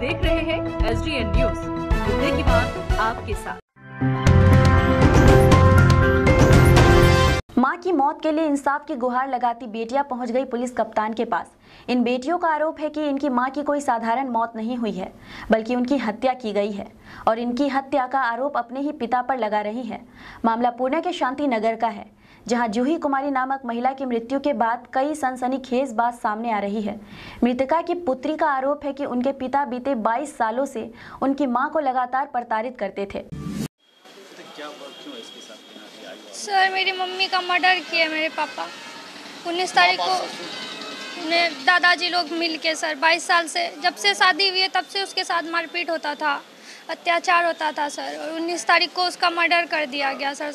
देख रहे हैं एस डी एन न्यूज़ मुद्दे की बात आपके साथ। की मौत के लिए इंसाफ की गुहार लगाती बेटियाँ पहुँच गई पुलिस कप्तान के पास। इन बेटियों का आरोप है कि इनकी माँ की कोई साधारण मौत नहीं हुई है, बल्कि उनकी हत्या की गई है, और इनकी हत्या का आरोप अपने ही पिता पर लगा रही है। मामला पुणे के शांति नगर का है, जहाँ जूही कुमारी नामक महिला की मृत्यु के बाद कई सनसनीखेज बात सामने आ रही है। मृतका की पुत्री का आरोप है कि उनके पिता बीते 22 सालों से उनकी माँ को लगातार प्रताड़ित करते थे। सर मेरी मम्मी का मर्डर किया मेरे पापा। उन्नीस तारीख को उन्हें दादाजी लोग मिल के सर बाईस साल से जब से शादी हुई है तब से उसके साथ मारपीट होता था अत्याचार होता था सर। और उन्नीस तारीख को उसका मर्डर कर दिया गया सर।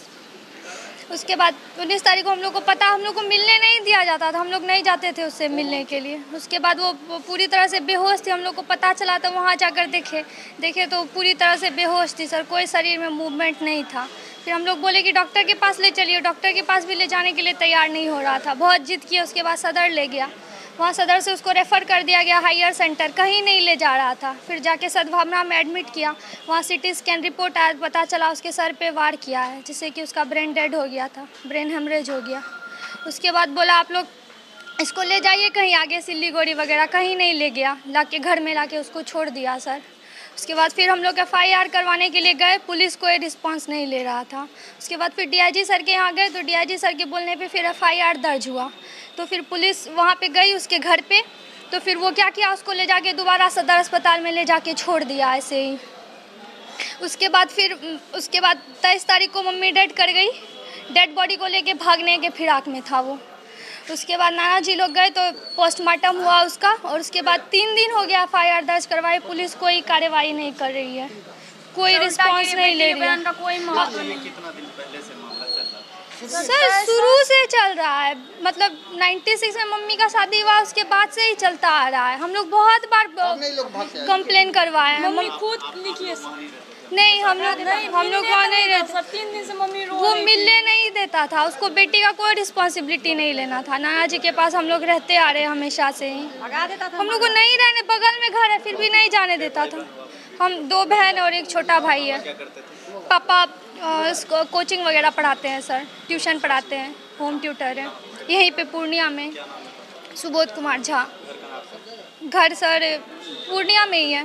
उसके बाद उन्नीस तारीख को हम लोग को पता हम लोग को मिलने नहीं दिया जाता था हम लोग नहीं जाते थे उससे मिलने के लिए। उसके बाद वो, वो पूरी तरह से बेहोश थी हम लोग को पता चला तो वहाँ जाकर देखे देखे तो पूरी तरह से बेहोश थी सर कोई शरीर में मूवमेंट नहीं था। फिर हम लोग बोले कि डॉक्टर के पास ले चलिए। डॉक्टर के पास भी ले जाने के लिए तैयार नहीं हो रहा था। बहुत जिद किया उसके बाद सदर ले गया। वहाँ सदर से उसको रेफ़र कर दिया गया हायर सेंटर कहीं नहीं ले जा रहा था। फिर जाके सद्भावना में एडमिट किया। वहाँ सिटी स्कैन रिपोर्ट आया, पता चला उसके सर पे वार किया है, जिससे कि उसका ब्रेन डेड हो गया था। ब्रेन हेमरेज हो गया। उसके बाद बोला, आप लोग इसको ले जाइए कहीं आगे सिल्लीगोड़ी वगैरह कहीं नहीं ले गया। ला के घर में ला के उसको छोड़ दिया, सर। उसके बाद फिर हम लोग एफआईआर करवाने के लिए गए, पुलिस कोई रिस्पांस नहीं ले रहा था। उसके बाद फिर डीआईजी सर के यहाँ गए तो डीआईजी सर के बोलने पे फिर एफआईआर दर्ज हुआ। तो फिर पुलिस वहाँ पे गई उसके घर पे तो फिर वो क्या किया, उसको ले जाके दोबारा सदर अस्पताल में ले जाके छोड़ दिया ऐसे ही। उसके बाद फिर, उसके बाद तेईस तारीख को मम्मी डेड कर गई। डेड बॉडी को लेके भागने के फिराक में था वो। उसके बाद नाना जी लोग गए तो पोस्टमार्टम हुआ उसका और उसके बाद तीन दिन हो गया एफ़ आई आर दर्ज करवाए। पुलिस कोई कार्यवाही नहीं कर रही है। कोई रिस्पांस नहीं ले रही है। कोई सर शुरू से चल रहा है। मतलब 96 में मम्मी का शादी हुआ उसके बाद से ही चलता आ रहा है। हम लोग बहुत बार कंप्लेन करवाए हैं। मम्मी खुद लिखिए नहीं हम लोग हम लोग वहाँ नहीं रहते। तीन दिन से मम्मी रो वो मिलने नहीं देता था उसको बेटी का कोई रिस्पॉन्सिबिलिटी नहीं लेना था। नाना जी के पास हम लोग रहते आ रहे हमेशा से ही। हम लोग को नहीं रहने बगल में घर है फिर भी नहीं जाने देता था। हम दो बहन और एक छोटा भाई है। पापा इसको कोचिंग वगैरह पढ़ाते हैं सर। ट्यूशन पढ़ाते हैं होम ट्यूटर है। यहीं पे पूर्णिया में सुबोध कुमार झा। घर सर पूर्णिया में ही है।